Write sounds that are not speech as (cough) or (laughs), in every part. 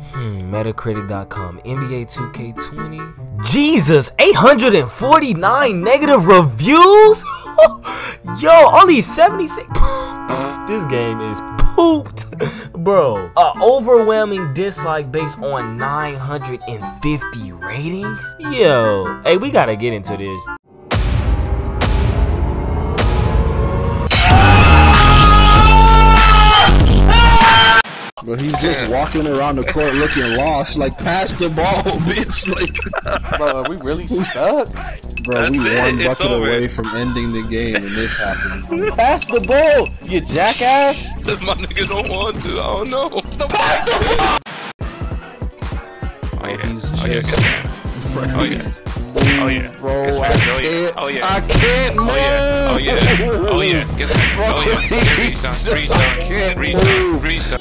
Hmm, Metacritic.com, NBA 2K20. Jesus, 849 negative reviews? (laughs) Yo, only 76. (laughs) this game is pooped, bro. A overwhelming dislike based on 950 ratings? Yo, hey, we gotta get into this. But he's just walking around the court looking lost. Like, pass the ball, bitch. Like, Bro, are we really stuck? bro, we That's it, one it's bucket over. away from ending the game, and this happened. Pass the ball, you jackass! Cause My nigga don't want to. I don't know. Oh yeah. He's Oh yeah. just- Oh yeah. Oh yeah. Bro, It's I fast. Oh, yeah. can't. Oh, yeah. I can't move. Oh yeah. Oh yeah. Oh yeah. Get that. Oh yeah. please. Freeze I down. can't Freeze down. move. Freeze down.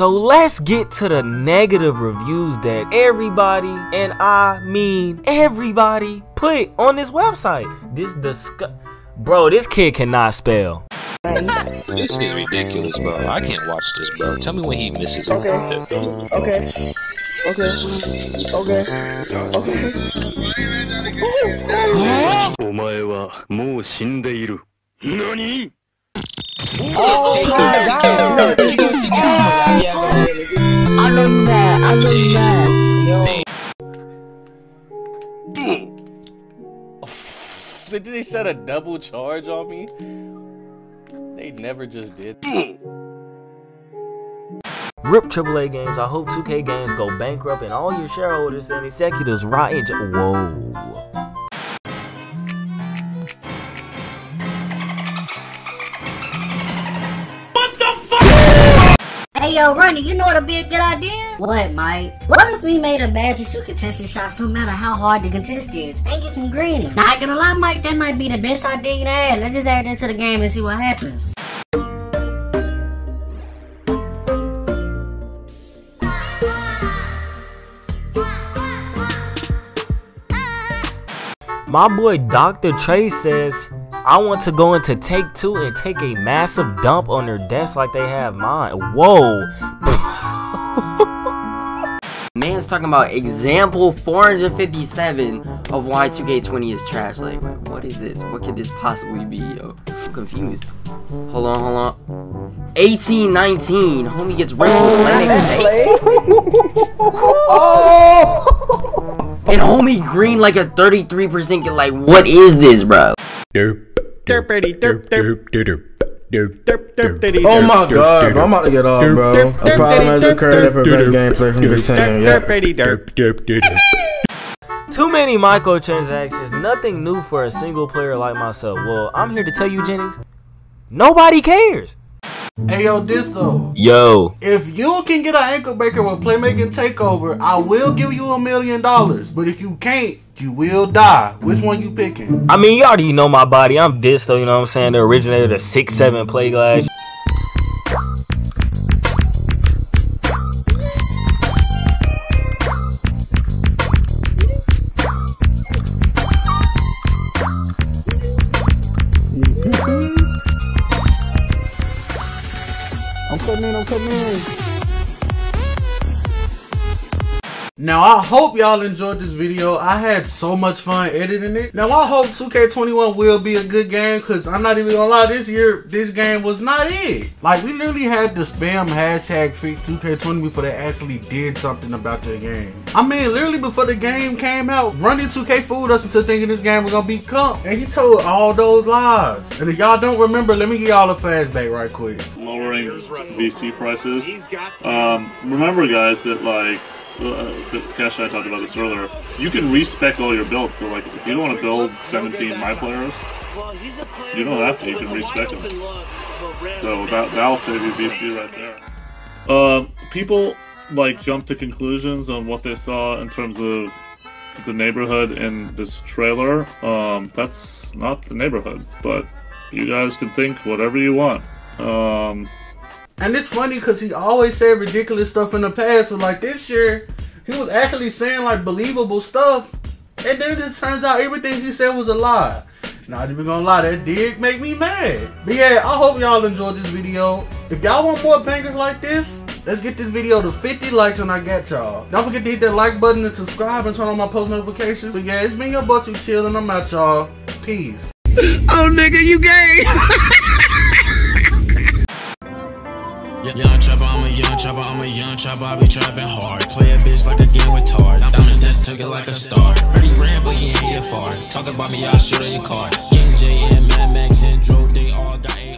So let's get to the negative reviews that everybody, and I mean everybody, put on this website. This disgust. Bro, this kid cannot spell. This is ridiculous, bro. I can't watch this, bro. Tell me when he misses. Okay. Okay. Okay. Okay. Okay. (laughs) (laughs) お前はもう死んでいる。何 Oh my god! Oh. I love that. I love that. So, did they set a double charge on me? They never just did. Rip AAA games. I hope 2K games go bankrupt and all your shareholders and executives rot in jail. Whoa. Hey yo, Ronnie, you know what'd be a good idea? What, Mike? What if we made a badge to shoot contested shots no matter how hard the contest is? And you can green them. Not gonna lie, Mike, that might be the best idea you had. Let's just add that to the game and see what happens. My boy Dr. Trey says, I want to go into Take-Two and take a massive dump on their desk like they have mine. Whoa. (laughs) Man's talking about example 457 of why 2K20 is trash. Like, like, what is this? What could this possibly be, yo? I'm confused. Hold on, hold on. 1819. Homie gets ripped from oh, (laughs) And homie green like a 33% get like, what is this, bro? Oh my god, bro, I'm about to get off, bro. A problem has occurred that prevents gameplay from continuing. Yeah. Too many microtransactions, nothing new for a single player like myself. Well, I'm here to tell you, Jennings, nobody cares. Hey yo, Disco. Yo, If you can get an ankle breaker with playmaking takeover, I will give you a million dollars. But if you can't, you will die. Which one you picking? I mean, you already know my body. I'm Disto, you know what I'm saying? The originator of the 6-7 play glass. I'm coming in, I'm coming in. Now I hope y'all enjoyed this video. I had so much fun editing it. Now I hope 2K21 will be a good game because I'm not even gonna lie, this year this game was not it. Like we literally had to spam hashtag fix 2K20 before they actually did something about the game. I mean literally before the game came out, Ronnie 2K fooled us into thinking this game was gonna be comp. And he told all those lies. And if y'all don't remember, let me give y'all a flashback right quick. lowering VC prices. Um, remember, guys, that like, uh, Cash and I talked about this earlier. You can respec all your builds. So, like, if you don't want to build 17 my players, you don't have to. You can respec them. So that that'll save you VC right there. Uh, people like jump to conclusions on what they saw in terms of the neighborhood in this trailer. Um, that's not the neighborhood, but you guys can think whatever you want. Um, And it's funny because he always said ridiculous stuff in the past, but like this year, he was actually saying like believable stuff, and then it just turns out everything he said was a lie. Not even gonna lie, that did make me mad. But yeah, I hope y'all enjoyed this video. If y'all want more bangers like this, let's get this video to 50 likes and I got y'all. Don't forget to hit that like button and subscribe and turn on my post notifications. But yeah, it's been your boy Too Chill and I'm out y'all. Peace. Oh, nigga, you gay. (laughs) Young trapper, I'm a young trapper, I'm a young trapper, I be trapping hard. Play a bitch like a game with tar. Diamonds dance took it like a star. Pretty ran, but he ain't get far. Talk about me, I'll shoot at your car. King J and Mad Max and Dro, they all got.